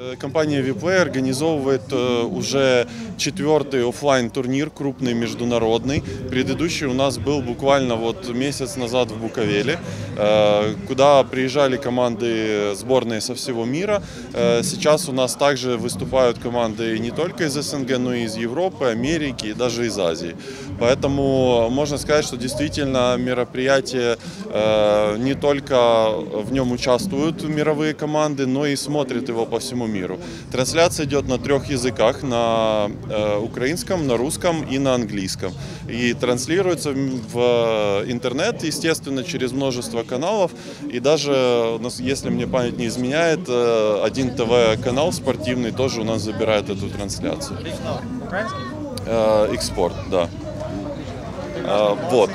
Э, Компания Viplay организовывает э, уже четвертый оффлайн турнир крупный международный. Предыдущий у нас был буквально вот месяц назад в Буковеле, э, куда приезжали команды сборные со всего мира. Сейчас у нас также выступают команды не только из СНГ, но и из Европы, Америки и даже из Азии. Поэтому можно сказать, что действительно мероприятие не только в нем участвуют мировые команды, но и смотрят его по всему миру. Трансляция идет на трех языках, на э, украинском, на русском и на английском. И транслируется в интернет, естественно, через множество каналов. И даже, если мне память не изменяет, э, один ТВ-канал спортивный тоже у нас забирает эту трансляцию. Э, Экспорт, да. Э, Вот.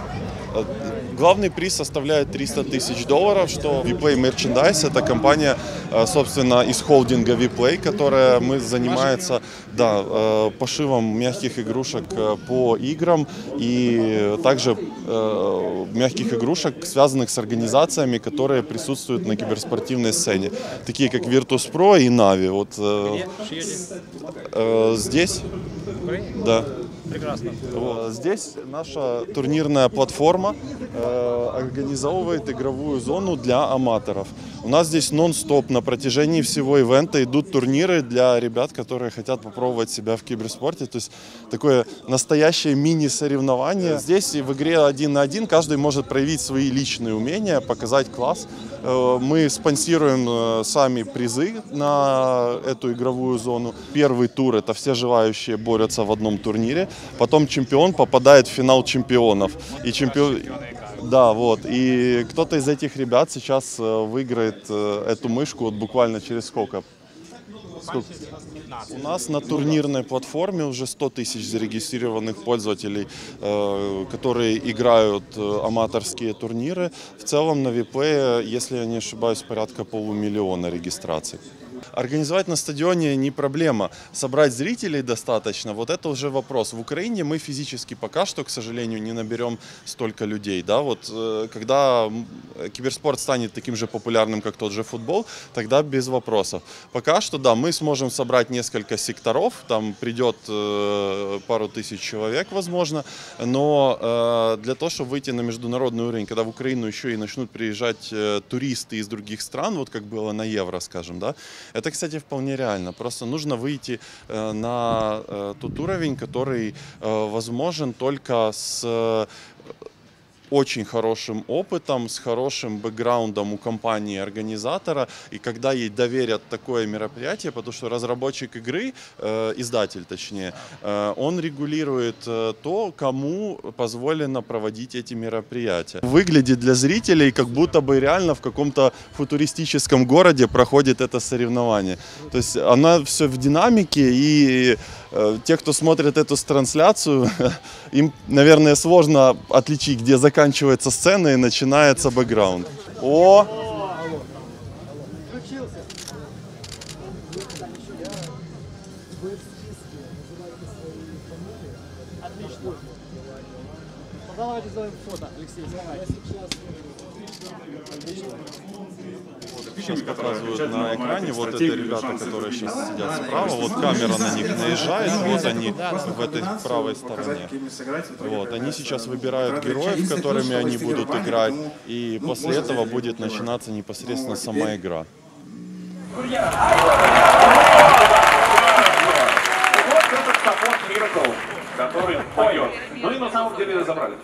Э, Главный приз составляет 300 тысяч долларов, что Vplay Merchandise – это компания, э, собственно, из холдинга Vplay, которая мы занимается да, э, пошивом мягких игрушек э, по играм и также э, мягких игрушек, связанных с организациями, которые присутствуют на киберспортивной сцене, такие как Virtus.pro и Na'Vi. Вот, э, Є? Шиєді? э, здесь, В Україні? да. Прекрасно. Вот. Здесь наша турнирная платформа э, организовывает игровую зону для аматоров. У нас здесь нон-стоп на протяжении всего ивента идут турниры для ребят, которые хотят попробовать себя в киберспорте. То есть такое настоящее мини-соревнование. Здесь и в игре один на один каждый может проявить свои личные умения, показать класс. Э, Мы спонсируем э, сами призы на эту игровую зону. Первый тур это все желающие борются в одном турнире. Потом чемпион попадает в финал чемпионов. И чемпион... Да, вот. И кто-то из этих ребят сейчас э, выиграет э, эту мышку вот буквально через сколько? Сколько? У нас на турнирной платформе уже 100 тысяч зарегистрированных пользователей, э, которые играют аматорские турниры. В целом на Виплее, если я не ошибаюсь, порядка полумиллиона регистраций. Организовать на стадионе не проблема. Собрать зрителей достаточно, вот это уже вопрос. В Украине мы физически пока что, к сожалению, не наберем столько людей. Да? Вот, э, когда киберспорт станет таким же популярным, как тот же футбол, тогда без вопросов. Пока что, да, мы сможем собрать несколько секторов, там придет э, пару тысяч человек, возможно, но э, для того, чтобы выйти на международный уровень, когда в Украину еще и начнут приезжать туристы из других стран, вот как было на Евро, скажем, да, это, кстати, вполне реально. Просто нужно выйти э, на э, тот уровень, который э, возможен только с очень хорошим опытом, с хорошим бэкграундом у компании-организатора. И когда ей доверят такое мероприятие, потому что разработчик игры, э, издатель точнее, э, он регулирует э, то, кому позволено проводить эти мероприятия. Выглядит для зрителей, как будто бы реально в каком-то футуристическом городе проходит это соревнование. То есть она все в динамике, и те, кто смотрит эту трансляцию, им, наверное, сложно отличить, где заканчивается сцена и начинается бэкграунд. О! Давайте сделаем фото, Алексей, давай. Сейчас показывают на экране, вот это ребята, которые сейчас сидят справа, вот камера на них наезжает, вот они в этой правой стороне. Вот, они сейчас выбирают героев, которыми они будут играть, и после этого будет начинаться непосредственно сама игра. Вот самом деле разобрали.